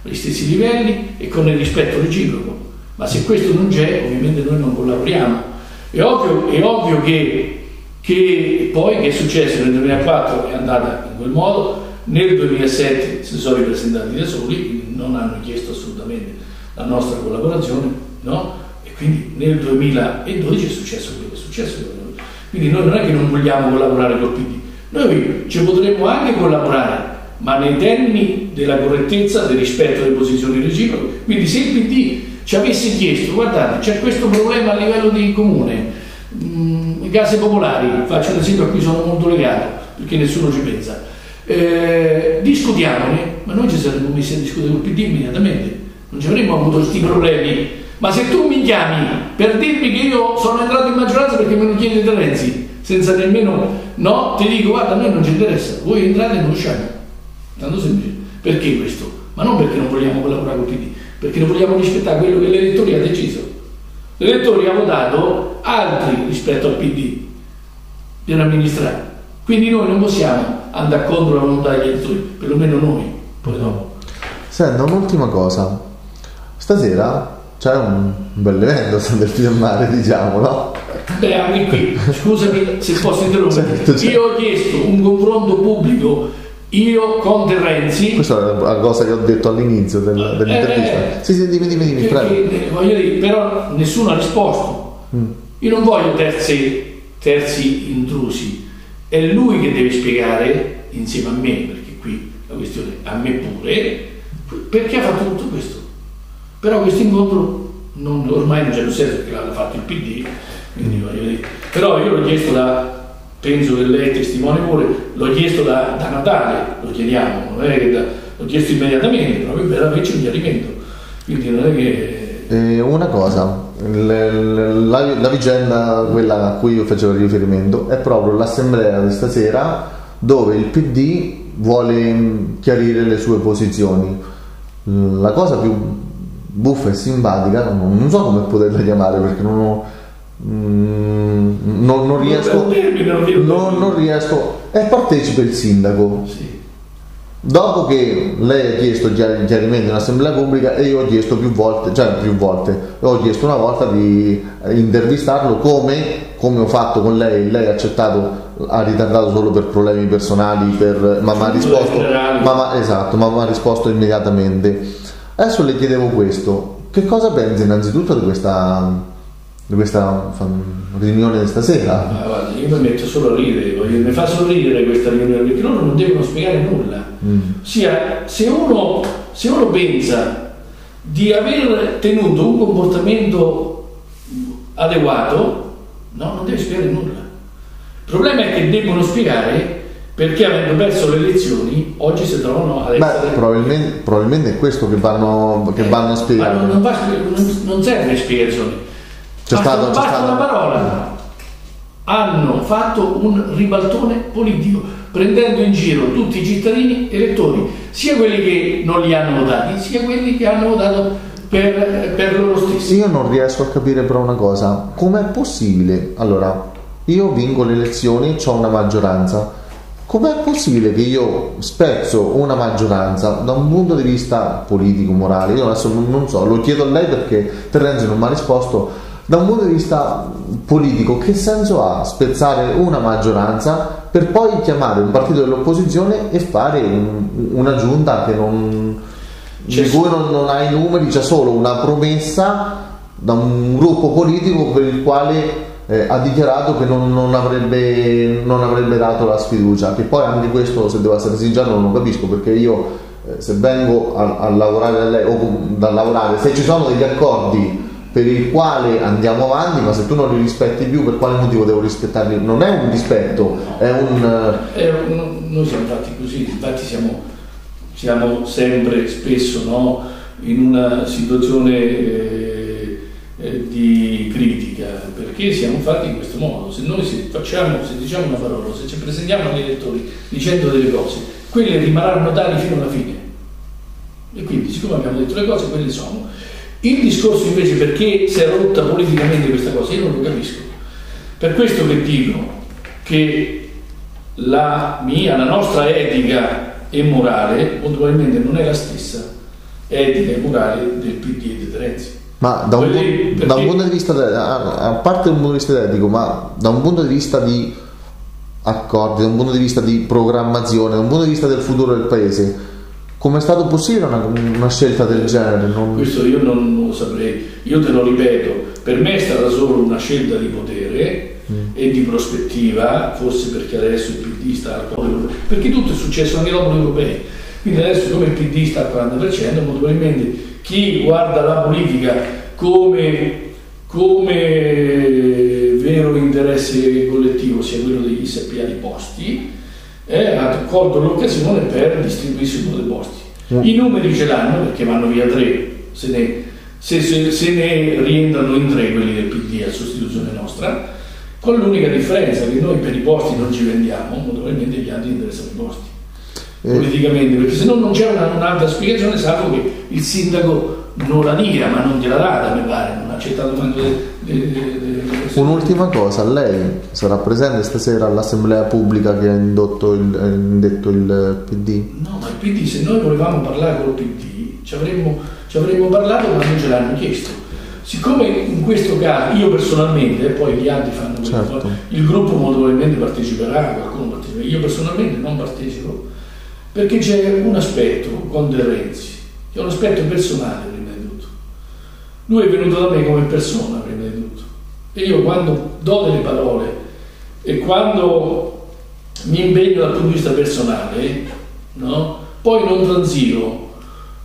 agli stessi livelli e con il rispetto reciproco. Ma se questo non c'è, ovviamente noi non collaboriamo. È ovvio, è ovvio che, che poi che è successo nel 2004 è andata in quel modo, nel 2007 si sono ripresentati da soli, non hanno chiesto assolutamente la nostra collaborazione, no? E quindi nel 2012 è successo quello che è successo. Quindi noi non è che non vogliamo collaborare col PD, noi ci potremmo anche collaborare, ma nei termini della correttezza, del rispetto delle posizioni reciproche. Quindi se il PD ci avesse chiesto, guardate, c'è questo problema a livello di comune, le case popolari, faccio un esempio a cui sono molto legato, perché nessuno ci pensa, eh, discutiamone, ma noi ci saremmo messi a discutere col PD immediatamente, non ci avremmo avuto questi problemi. Ma se tu mi chiami per dirmi che io sono entrato in maggioranza perché me lo chiede Renzi, senza nemmeno no, ti dico guarda a noi non ci interessa, voi entrate e non usciamo. Tanto semplice. Perché questo? Ma non perché non vogliamo collaborare con il PD, perché non vogliamo rispettare quello che l'elettorio ha deciso. L'elettorio ha votato altri rispetto al PD per amministrare. Quindi noi non possiamo andare contro la volontà degli elettori, perlomeno noi, poi dopo. Senta, un'ultima cosa. Stasera c'è un bel evento del filmare, diciamo, no? Beh, anche qui, scusami se posso interrompere, certo, io ho chiesto un confronto pubblico io con De Renzi questa è la cosa che ho detto all'inizio del, dell'intervista eh, sì sì dimmi dimmi dimmi perché, voglio dire, però nessuno ha risposto mm. Io non voglio terzi, terzi intrusi. È lui che deve spiegare insieme a me perché qui la questione a me pure perché ha fatto tutto questo. Però questo incontro non, ormai non c'è più senso perché l'hanno fatto il PD però io l'ho chiesto da penso che lei testimone pure, l'ho chiesto da, da Natale, lo chiediamo, non è che da, l'ho chiesto immediatamente, proprio per averci un chiarimento. Quindi non è che... Eh, una cosa, la, la, vicenda, quella a cui io facevo riferimento, è proprio l'assemblea di stasera dove il PD vuole chiarire le sue posizioni. La cosa più buffa e simpatica, non, non so come poterla chiamare perché non ho Mm, non, non, riesco, non, non, riesco e partecipa il sindaco sì. Dopo che lei ha chiesto chiarimenti in assemblea pubblica e io ho chiesto più volte cioè più volte ho chiesto una volta di intervistarlo come, come ho fatto con lei lei ha accettato ha ritardato solo per problemi personali per, ma mi ha risposto ma, esatto ma mi ha risposto immediatamente adesso le chiedevo questo che cosa pensa innanzitutto di questa di questa riunione di stasera. Ma guarda, io mi metto solo a ridere, mi fa sorridere questa riunione perché loro non devono spiegare nulla. Mm. Ossia, se uno, se uno pensa di aver tenuto un comportamento adeguato, no, non deve spiegare nulla. Il problema è che devono spiegare perché avendo perso le elezioni oggi si trovano ad essere... Beh, probabilmente, probabilmente, è questo che vanno, che eh, vanno a spiegare. Ma non, non, non serve spiegazioni c'è basta, stato, basta stato... una parola. Hanno fatto un ribaltone politico, prendendo in giro tutti i cittadini elettori, sia quelli che non li hanno votati, sia quelli che hanno votato per, per loro stessi. Io non riesco a capire però una cosa, com'è possibile? Allora, io vinco le elezioni, ho una maggioranza. Com'è possibile che io spezzo una maggioranza da un punto di vista politico, morale? Io adesso non so, lo chiedo a lei perché Terenzi non mi ha risposto da un punto di vista politico, che senso ha spezzare una maggioranza per poi chiamare un partito dell'opposizione e fare un, una giunta che non, di cui non, non ha i numeri, c'è solo una promessa da un gruppo politico per il quale eh, ha dichiarato che non, non, avrebbe, non, avrebbe, dato la sfiducia. Che poi anche questo, se devo essere sincero, non lo capisco perché io eh, se vengo a, a lavorare da lei o da lavorare, se ci sono degli accordi per il quale andiamo avanti, ma se tu non li rispetti più, per quale motivo devo rispettarli? Non è un rispetto, è un... È un noi siamo fatti così, infatti siamo, siamo sempre, spesso no, in una situazione eh, eh, di critica, perché siamo fatti in questo modo. Se noi se facciamo, se diciamo una parola, se ci presentiamo agli elettori dicendo delle cose, quelle rimarranno tali fino alla fine. E quindi, siccome abbiamo detto le cose, quelle sono il discorso invece perché si è rotta politicamente questa cosa, io non lo capisco. Per questo che dico che la mia, la nostra etica e morale molto probabilmente non è la stessa etica e morale del PD e di Terenzi. Ma da un, perché... da un, punto di vista, a parte un punto di vista etico, ma da un punto di vista di accordi, da un punto di vista di programmazione, da un punto di vista del futuro del paese, come è stato possibile una, una scelta del genere? Non... Questo io non, lo saprei. Io te lo ripeto, per me è stata solo una scelta di potere mm. e di prospettiva, forse perché adesso il PD sta al 40%, perché tutto è successo anche dopo gli europei. Quindi adesso come il PD sta al 40%, molto probabilmente chi guarda la politica come, come vero interesse collettivo sia quello degli SPA di posti, eh, ha colto l'occasione per distribuirsi uno dei posti. Mm. I numeri ce l'hanno perché vanno via tre, se ne, se, se, se ne rientrano in tre quelli del PD a sostituzione nostra, con l'unica differenza che noi per i posti non ci vendiamo, probabilmente gli altri interessano i posti. Eh. Politicamente, perché se no non c'è una, un'altra spiegazione, salvo che il sindaco non la dica, ma non gliela data, mi pare, accettato manco de, de, de, Un'ultima cosa, lei sarà presente stasera all'assemblea pubblica che ha indotto il, indetto il PD? No, ma il PD, se noi volevamo parlare col PD, ci avremmo, ci avremmo parlato ma non ce l'hanno chiesto. siccome in questo caso io personalmente, e poi gli altri fanno questo, Certo. il gruppo molto probabilmente parteciperà, qualcuno parteciperà, io personalmente non partecipo, perché c'è un aspetto con De Renzi, che è un aspetto personale. Lui è venuto da me come persona prima di tutto. E io quando do delle parole e quando mi impegno dal punto di vista personale, no? poi non transito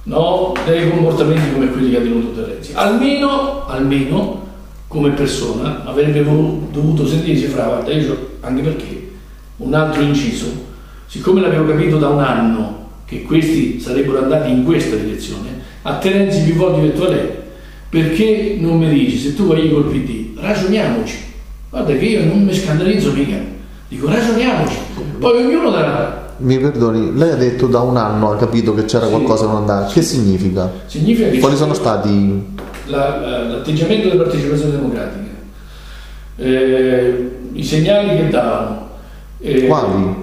no? dei comportamenti come quelli che ha tenuto De. Almeno, almeno come persona avrebbe dovuto sentirsi fra, guarda, io anche perché un altro inciso, siccome l'avevo capito da un anno che questi sarebbero andati in questa direzione, a Terenzi più volte detto a lei, perché non mi dici se tu vai col PD, ragioniamoci, guarda che io non mi scandalizzo mica, dico ragioniamoci, poi ognuno darà, Mi perdoni, lei ha detto da un anno ha capito che c'era Sì. qualcosa che non andava. Che significa? significa che Quali sono stati? la- la- l'atteggiamento della partecipazione democratica, eh, i segnali che davano, eh, Quali?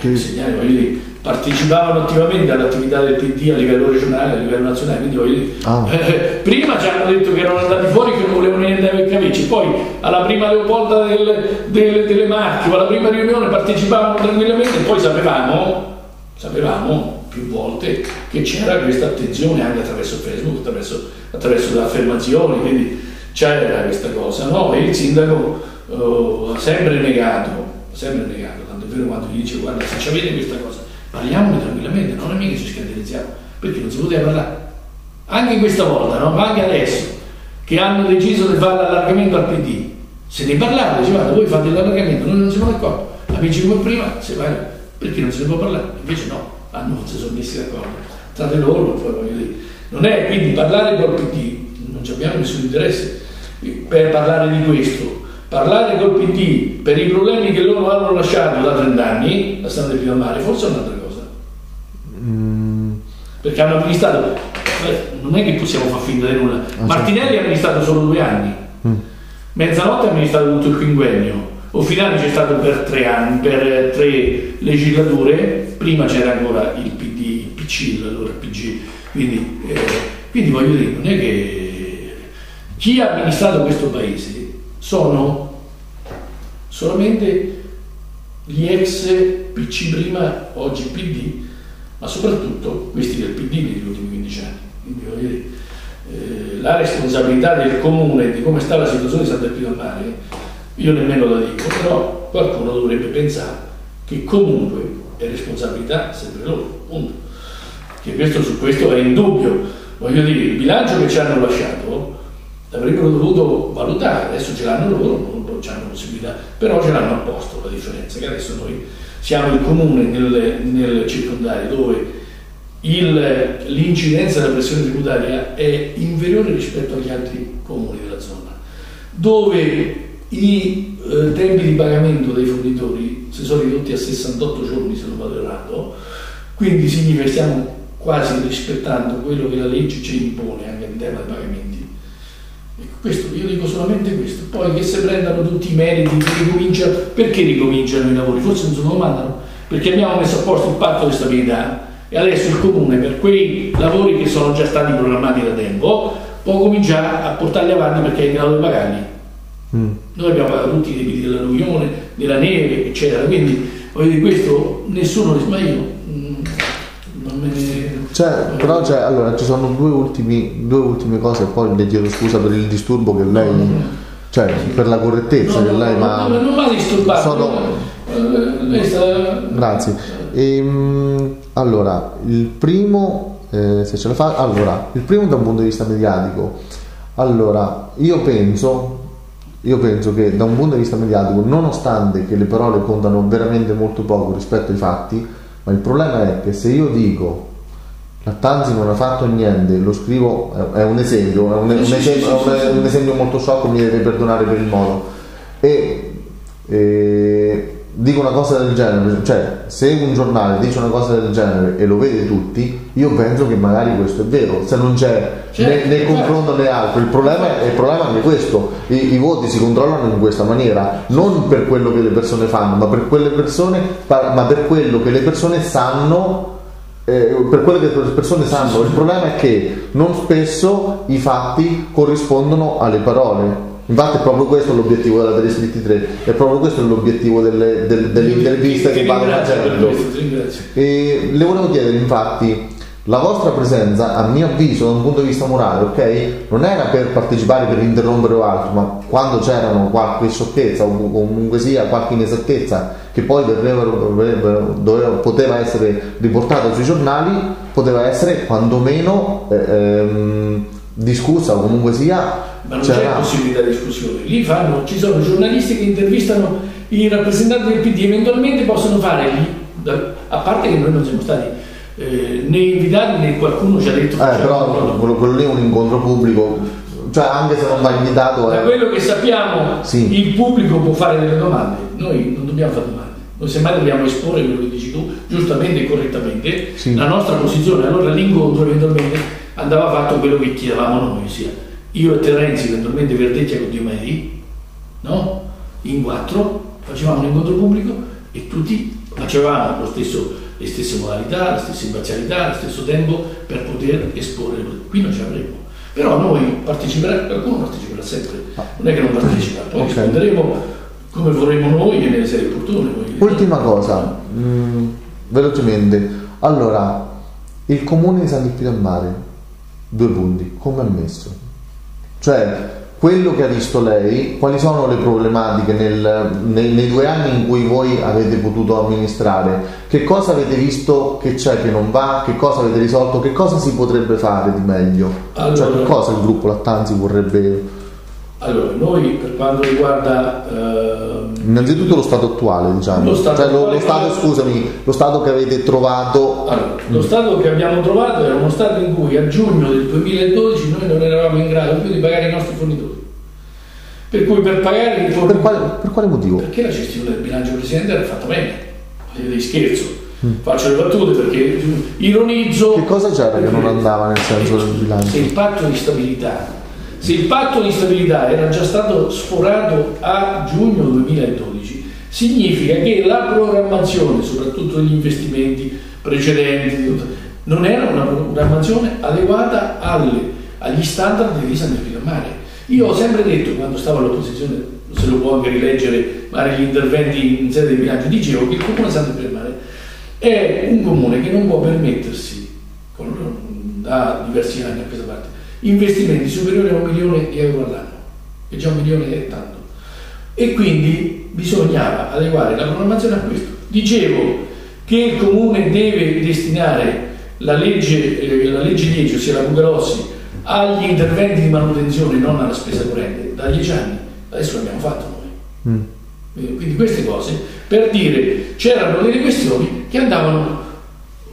eh, i segnali, voglio dire, partecipavano attivamente all'attività del PD a livello regionale, a livello nazionale, quindi voglio dire, Ah. eh, (laughs) prima ci hanno detto che erano andati fuori che non volevano niente per cavici, poi alla prima Leopolda del- del- delle Marche o alla prima riunione partecipavano tranquillamente e poi sapevamo, sapevamo più volte che c'era questa attenzione anche attraverso Facebook, attraverso, attraverso le affermazioni, quindi c'era questa cosa, no? E il sindaco eh, ha sempre negato, sempre negato, tanto è vero quando gli dice guarda se ci avete questa cosa parliamone tranquillamente, non è mica ci scandalizziamo, perché non si poteva parlare. Anche questa volta, no? ma anche adesso, che hanno deciso di fare l'allargamento al PD, se ne parlava, diceva guarda voi fate l'allargamento, noi non siamo d'accordo, amici come prima, se vai, perché non se ne può parlare, invece no, hanno non sono messi d'accordo tra di loro, poi voglio dire, non è quindi parlare col PD, non abbiamo nessun interesse per parlare di questo, parlare col PD per i problemi che loro hanno lasciato da 30 anni, la più a mare, forse è un'altra cosa Mm, perché hanno amministrato non è che possiamo far finta di nulla. Martinelli ha amministrato solo due anni. Mm. Mezzanotte ha amministrato tutto il quinquennio. Offinani c'è stato per tre anni per tre legislature. Prima c'era ancora il PD il PC allora PG quindi, eh, quindi voglio dire non è che chi ha amministrato questo paese sono solamente gli ex PC prima, oggi PD, ma soprattutto questi del PD negli ultimi 15 anni. Quindi eh, la responsabilità del comune di come sta la situazione di Sant'Epio del Mare, io nemmeno la dico, però qualcuno dovrebbe pensare che comunque è responsabilità sempre loro, punto. Che questo, su questo è indubbio. Voglio dire, il bilancio che ci hanno lasciato l'avrebbero dovuto valutare, adesso ce l'hanno loro, hanno possibilità, però ce l'hanno a posto la differenza, che adesso noi siamo il comune nel, nel circondario dove il- l'incidenza della pressione tributaria è inferiore rispetto agli altri comuni della zona, dove i eh, tempi di pagamento dei fornitori si sono ridotti a 68 giorni se non vado errato, quindi significa che stiamo quasi rispettando quello che la legge ci impone anche in tema di pagamenti. Questo, io dico solamente questo, poi che se prendano tutti i meriti, ricominciano, perché ricominciano i lavori? Forse non se lo domandano, perché abbiamo messo a posto il patto di stabilità e adesso il comune per quei lavori che sono già stati programmati da tempo può cominciare a portarli avanti perché è in grado di pagarli. Mm. Noi abbiamo pagato tutti i debiti dell'alluvione, della neve, eccetera, quindi voglio dire questo nessuno ma io mm, non me ne... Cioè, però c'è, allora, ci sono due, ultimi, due ultime cose e poi le chiedo scusa per il disturbo che lei, cioè per la correttezza No, che lei no, ma no, non mi ha disturbato. Sono- Eh, sta... Grazie. Ehm, allora, il primo, eh, se ce la fa, allora, il primo da un punto di vista mediatico. Allora, io penso, io penso che da un punto di vista mediatico, nonostante che le parole contano veramente molto poco rispetto ai fatti, ma il problema è che se io dico Lattanzi non ha fatto niente, lo scrivo, è- un esempio, è un, un Sì, esempio, sì, un esempio molto sciocco, mi deve perdonare per il modo. E, e dico una cosa del genere, cioè se un giornale dice una cosa del genere e lo vede tutti, io penso che magari questo è vero, se non c'è Certo, né, né certo. confronto né altro, il problema, è, il problema è anche questo, I, i voti si controllano in questa maniera, non per quello che le persone fanno, ma per quelle persone, ma per quello che le persone sanno eh, per quello che le persone sanno, il problema è che non spesso i fatti corrispondono alle parole. Infatti è proprio questo l'obiettivo della 323, è proprio questo l'obiettivo delle, delle, delle interviste che vanno facendo. E le volevo chiedere infatti, la vostra presenza, a mio avviso, da un punto di vista morale, ok, non era per partecipare, per interrompere o altro, ma quando c'erano qualche sciocchezza o comunque sia qualche inesattezza che poi doveva, poteva essere riportata sui giornali, poteva essere quantomeno eh, ehm, discussa o comunque sia. Ma non c'è possibilità di discussione. Lì fanno, ci sono giornalisti che intervistano i rappresentanti del PD, eventualmente possono fare, a parte che noi non siamo stati eh, né invitati né qualcuno ci ha detto eh, però quello, quello, lì è un incontro pubblico cioè anche se non va invitato da quello che sappiamo sì. il pubblico può fare delle domande noi non dobbiamo fare domande noi semmai dobbiamo esporre quello che dici tu giustamente e correttamente sì. la nostra posizione allora l'incontro eventualmente andava fatto quello che chiedevamo noi sia io e Terenzi eventualmente Verdecchia con Diomedi no? in quattro facevamo un incontro pubblico e tutti facevamo lo stesso le stesse modalità, le stesse imparzialità, lo stesso tempo per poter esporre. Qui non ci avremo. Però noi parteciperemo, qualcuno parteciperà sempre, non è che non partecipa, poi okay. risponderemo come vorremmo noi e nelle serie opportune. Ultima cosa, mh, mm, velocemente. Allora, il comune di San Vittorio al Mare, due punti, come ha messo? Cioè, quello che ha visto lei, quali sono le problematiche nel, nei, nei, due anni in cui voi avete potuto amministrare, che cosa avete visto che c'è che non va, che cosa avete risolto, che cosa si potrebbe fare di meglio, allora, cioè che cosa il gruppo Lattanzi vorrebbe... Allora, noi per quanto riguarda... Uh, Innanzitutto lo stato attuale, diciamo. Lo stato, cioè, lo, lo stato scusami, lo stato che avete trovato... Allora, lo stato che abbiamo trovato era uno stato in cui a giugno del 2012 noi non eravamo in grado più di pagare i nostri fornitori. Per cui per pagare i fornitori... Per quale, per quale motivo? Perché la gestione del bilancio presidente era fatta bene. Di scherzo. Mm. Faccio le battute perché ironizzo. Che cosa c'era che non andava nel senso del bilancio? Se il patto di stabilità se il patto di stabilità era già stato sforato a giugno 2012, significa che la programmazione, soprattutto degli investimenti precedenti, non era una programmazione adeguata alle, agli standard di San Mare. Io ho sempre detto, quando stavo all'opposizione, se lo può anche rileggere, magari gli interventi in sede di bilancio, dicevo che il comune San Giuliano Mare è un comune che non può permettersi, da diversi anni a questa parte, investimenti superiori a un milione di euro all'anno, e già un milione è tanto. E quindi bisognava adeguare la programmazione a questo. Dicevo che il comune deve destinare la legge, eh, la legge 10, ossia la Bugarossi, agli interventi di manutenzione, non alla spesa corrente, da dieci anni. Adesso l'abbiamo fatto noi. Mm. Eh, quindi queste cose per dire c'erano delle questioni che andavano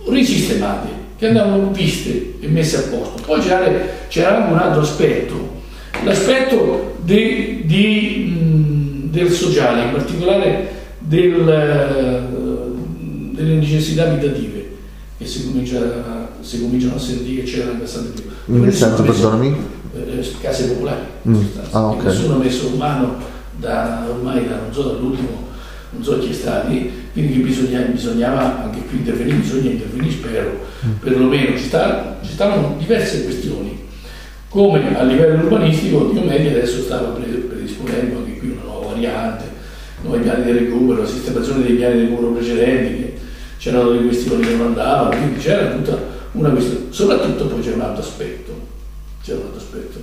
risistemate che andavano viste e messe a posto. Poi c'era, anche un altro aspetto, l'aspetto di, mh, del sociale, in particolare del, delle necessità abitative che si, comincia, si, cominciano a sentire che c'erano abbastanza più. In che senso, perdonami? Eh, case popolari, mm. ah, okay. nessuno ha messo mano da, ormai da, non so, dall'ultimo non so chi è stati, quindi bisogna, bisognava anche qui intervenire, bisogna intervenire, spero, mm. perlomeno ci, sta, ci stavano diverse questioni, come a livello urbanistico Diomedi adesso stava predisponendo anche qui una nuova variante, nuovi piani di recupero, la sistemazione dei piani di recupero precedenti, che c'erano delle questioni che non andavano, quindi c'era tutta una questione, soprattutto poi c'è un altro aspetto, c'è un altro aspetto,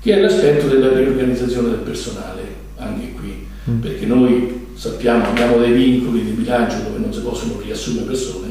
che è l'aspetto della riorganizzazione del personale, anche qui, mm. perché noi sappiamo abbiamo dei vincoli di bilancio dove non si possono riassumere persone,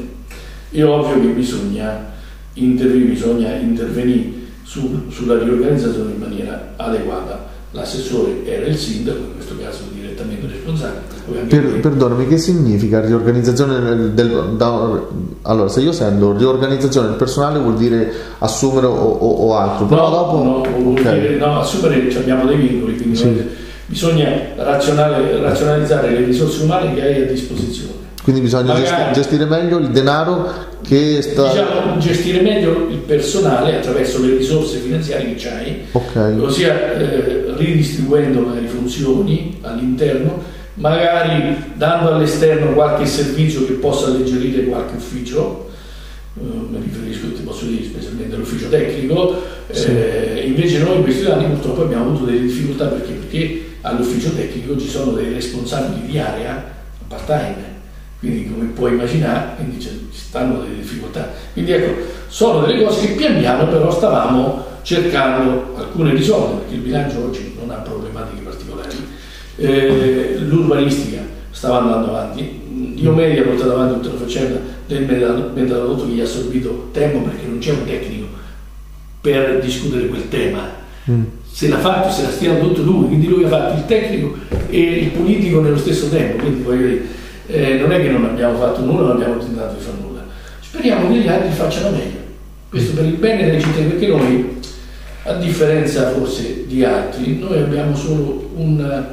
è ovvio che bisogna intervenire, bisogna intervenire su, sulla riorganizzazione in maniera adeguata. L'assessore era il sindaco, in questo caso direttamente responsabile. Per, perdonami, che significa riorganizzazione del, del da, allora, se io sento riorganizzazione del personale vuol dire assumere o, o, o altro, però no, dopo no, vuol okay. dire, no, assumere abbiamo dei vincoli, quindi sì. noi, bisogna razionalizzare le risorse umane che hai a disposizione. Quindi bisogna Magari, gestire meglio il denaro che sta... Diciamo, gestire meglio il personale attraverso le risorse finanziarie che hai, okay. ossia eh, ridistribuendo magari funzioni all'interno, magari dando all'esterno qualche servizio che possa alleggerire qualche ufficio mi riferisco, ti posso dire, specialmente all'ufficio tecnico, sì. eh, invece noi in questi anni purtroppo abbiamo avuto delle difficoltà perché, perché all'ufficio tecnico ci sono dei responsabili di area part-time, quindi come puoi immaginare ci stanno delle difficoltà. Quindi ecco, sono delle cose che pian piano però stavamo cercando alcune risolvere, perché il bilancio oggi non ha problematiche particolari. Eh, l'urbanistica stava andando avanti, io media ha portato avanti tutta la faccenda del metadotto che gli ha assorbito tempo perché non c'è un tecnico per discutere quel tema. Mm. Se l'ha fatto, se l'ha stiato tutto lui, quindi lui ha fatto il tecnico e il politico nello stesso tempo, quindi voglio dire, eh, non è che non abbiamo fatto nulla, non abbiamo tentato di fare nulla. Speriamo che gli altri facciano meglio. Questo per il bene dei cittadini, perché noi, a differenza forse di altri, noi abbiamo solo un,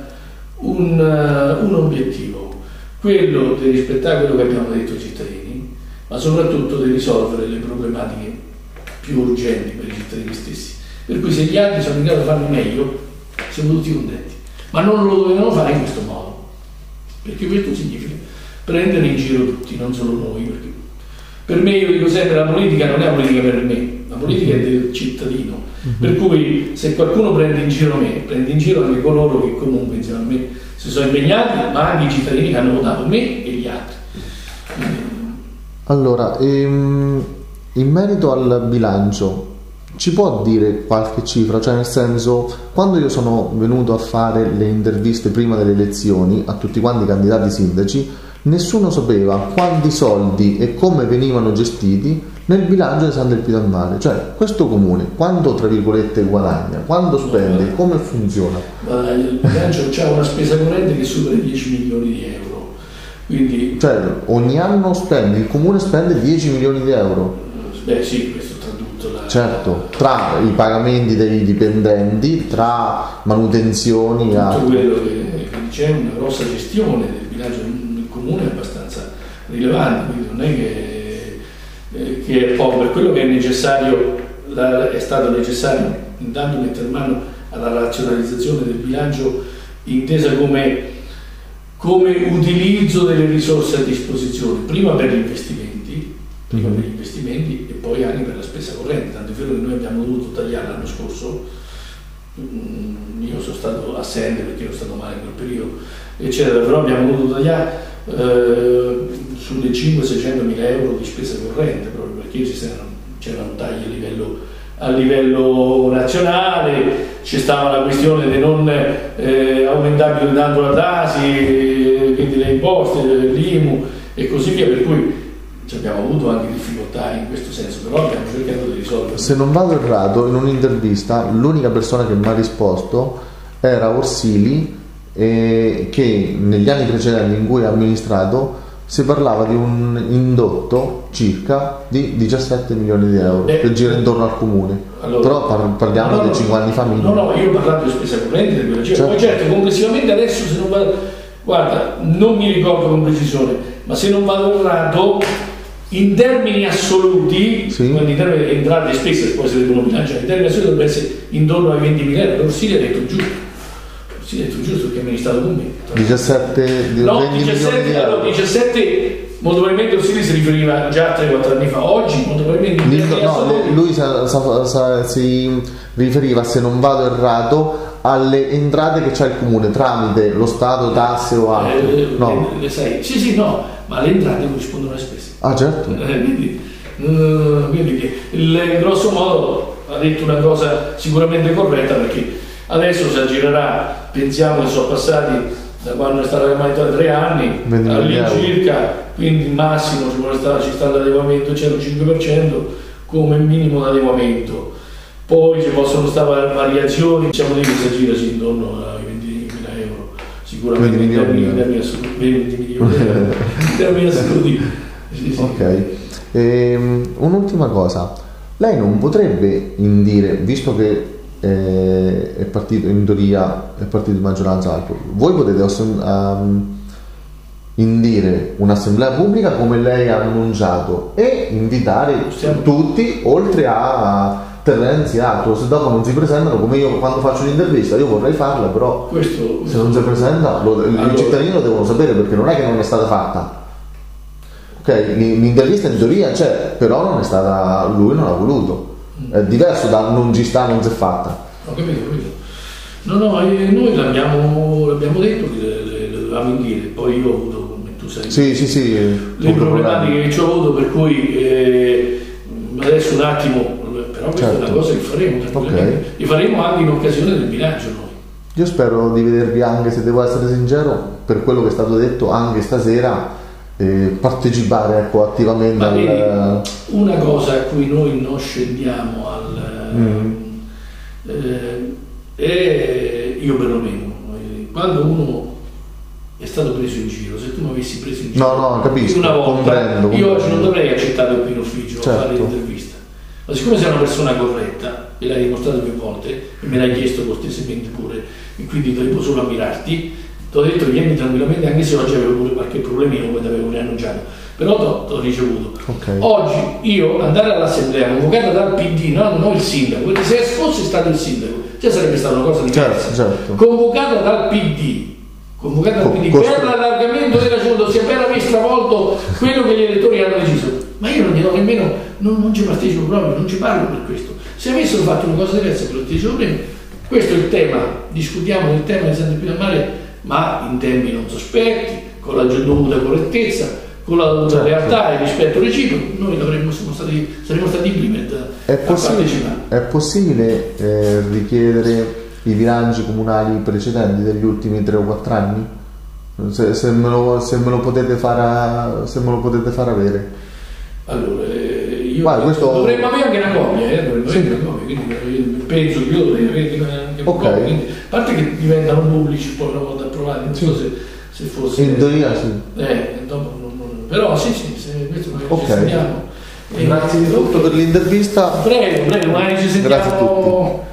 un, un obiettivo, quello di rispettare quello che abbiamo detto ai cittadini, ma soprattutto di risolvere le problematiche più urgenti per i cittadini stessi. Per cui se gli altri sono in grado di farlo meglio, siamo tutti contenti. Ma non lo dovevano fare in questo modo, perché questo significa prendere in giro tutti, non solo noi. Perché per me, io dico sempre, la politica non è una politica per me, la politica è del cittadino. Uh-huh. Per cui se qualcuno prende in giro me, prende in giro anche coloro che comunque insieme a me si sono impegnati, ma anche i cittadini che hanno votato me e gli altri. Allora, ehm, in merito al bilancio, ci può dire qualche cifra? Cioè, nel senso, quando io sono venuto a fare le interviste prima delle elezioni a tutti quanti i candidati sindaci, nessuno sapeva quanti soldi e come venivano gestiti nel bilancio di San del Pio del Mare. Cioè, questo comune, quando tra virgolette guadagna, quando spende, come funziona? Il bilancio c'è una spesa corrente che supera i 10 milioni di euro. Quindi... Cioè, ogni anno spende, il comune spende 10 milioni di euro Beh sì. Certo, tra i pagamenti dei dipendenti, tra manutenzioni... Tutto a... quello che, che c'è una grossa gestione del bilancio del comune è abbastanza rilevante, quindi non è che, eh, che è per quello che è necessario, la, è stato necessario intanto mettere mano alla razionalizzazione del bilancio intesa come, come utilizzo delle risorse a disposizione, prima per gli investimenti prima per gli investimenti e poi anche per la spesa corrente, è vero che noi abbiamo dovuto tagliare l'anno scorso, mm, io sono stato assente perché ero stato male in quel periodo, eccetera, però abbiamo dovuto tagliare eh, sulle 500-600 mila euro di spesa corrente, proprio perché c'erano tagli a livello, a livello nazionale, c'è stata la questione di non eh, aumentare più tanto la tasi, quindi le imposte, l'IMU e così via, per cui abbiamo avuto anche difficoltà in questo senso, però abbiamo cercato di risolverlo. Se non vado errato, in un'intervista l'unica persona che mi ha risposto era Orsili, eh, che negli anni precedenti in cui ha amministrato si parlava di un indotto circa di 17 milioni di euro eh, che gira intorno al comune. Allora, Però par- parliamo no, no, di 5 anni fa. No, no, io ho parlato di spesa corrente, di certo. poi certo complessivamente adesso se non vado, guarda, non mi ricordo con precisione, ma se non vado errato in termini assoluti, sì. in termini di entrate e spese, poi si devono bilanciare, in termini assoluti dovrebbe essere intorno ai 20 mila euro. L'Orsilia ha detto giusto, l'Orsilia ha detto giusto perché è amministrato con me. 17, no, 17, allora, 17 molto probabilmente Orsilia si riferiva già 3-4 anni fa, oggi molto probabilmente... Dico, no, lui sa, sa, sa, si riferiva, se non vado errato, alle entrate che c'ha il comune tramite lo Stato, tasse o altro. Eh, no. sai. Sì, sì, no, ma le entrate corrispondono alle spese. Ah, certo. Eh, quindi, uh, quindi il, grosso modo ha detto una cosa sicuramente corretta perché adesso si aggirerà, pensiamo che sono passati da quando è stata chiamata tre anni all'incirca, quindi il massimo ci, stare, ci sta l'adeguamento 105% come minimo d'adeguamento. Poi ci possono stare variazioni, diciamo che si aggira intorno ai 20.000 euro, sicuramente 20 milioni, (laughs) in termini assoluti. 20 milioni, in termini assoluti sì, Ok. Ehm, un'ultima cosa, lei non potrebbe indire, visto che eh, è partito in teoria è partito di maggioranza alto, voi potete um, indire un'assemblea pubblica come lei ha annunciato e invitare Stiamo... tutti oltre a Terrenzi altro se dopo non si presentano come io quando faccio un'intervista io vorrei farla però questo, se non si presenta lo, allora, i cittadini lo devono sapere perché non è che non è stata fatta Ok, l'intervista in teoria c'è, però non è stata. lui non ha voluto. È diverso da non ci sta, non si è fatta. Ho capito, ho capito. No, no, noi l'abbiamo, l'abbiamo detto che le, dovevamo indire, poi io ho avuto, come tu sai, Sì, sì, sì. le problematiche che ho avuto, per cui eh, adesso un attimo, però questa è Certo. una cosa che faremo tranquillamente. Ok. E faremo anche in occasione del bilancio noi. Io spero di vedervi anche, se devo essere sincero, per quello che è stato detto anche stasera, eh, partecipare ecco, attivamente Ma al. una cosa a cui noi non scendiamo al... Mm. eh, è io perlomeno, quando uno è stato preso in giro, se tu mi avessi preso in giro No, no, capisco, una volta, comprendo, io oggi comprendo. non dovrei accettare qui in ufficio a Certo. fare l'intervista. Ma siccome sei una persona corretta, e l'hai dimostrato più volte, e me l'hai chiesto cortesemente pure, e quindi devo solo ammirarti, ti ho detto vieni tranquillamente, anche se oggi avevo pure qualche problemino come ti avevo riannunciato, però ti ho ricevuto. Ok. Oggi io andare all'assemblea convocata dal PD, no, non il sindaco, perché se fosse stato il sindaco, cioè sarebbe stata una cosa diversa. Certo, certo. Convocata dal PD, convocata dal Co- PD costru- per l'allargamento della giunta, ossia per aver stravolto quello che gli elettori hanno deciso. Ma io non glielo nemmeno, non, non ci partecipo proprio, non ci parlo per questo. Se avessero fatto una cosa diversa, quello che dicevo prima, questo è il tema, discutiamo del tema di Santa Pia Mare, ma in tempi non sospetti, con la dovuta correttezza, con la dovuta Certo. lealtà e rispetto reciproco, noi siamo stati, saremmo stati i primi a, È a possibile, partecipare. è possibile eh, richiedere i bilanci comunali precedenti degli ultimi 3 o 4 anni? Se, se me, lo, se me lo potete fare, se me lo potete far avere. Allora, eh, io Guarda, questo- dovremmo avere anche una copia, eh, dovremmo Sì. avere una copia, quindi eh, penso che io dovrei avere anche una Ok. copia. Quindi, a parte che diventano pubblici poi una volta approvati, non so se, se fosse... In teoria sì. Eh, dopo non- non- però sì, sì, se questo magari Ok. ci sentiamo. Grazie di tutto per l'intervista. Prego, prego, magari ci Grazie a sentiamo